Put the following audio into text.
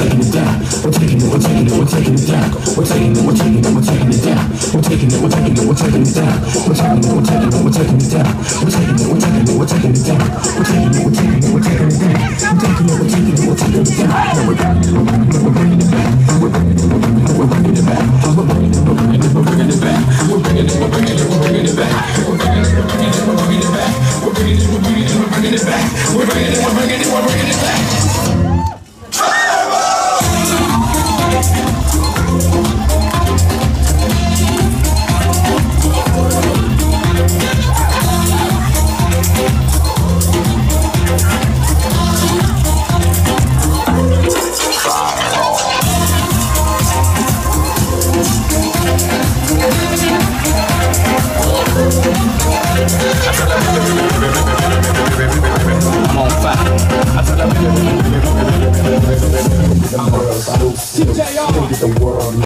taking it down. We're taking it, we're taking it, we're taking it down. We're taking it, we're taking it, we're taking it down. We're taking it, we're taking it, we're taking it down. We're taking it, we're taking it, we're taking it down. We're taking it, we're taking it, we're taking it down. We're taking it, we're taking it, we're taking it down. We're taking it, we're taking it, we're taking it down. We're bringing it, we're bringing it, we're bringing it back. We're bringing it, we're bringing it, we're bringing it back. We're bringing it, we're bringing it, we're bringing it back. We're bringing it, we're bringing it, we're bringing it back. We're bringing it, we're bringing it, we're bringing it back. We're bringing it, we're bringing it, we're bringing it back. We're bringing it, we're bringing it, we're bringing it back. I'm on fire. The world.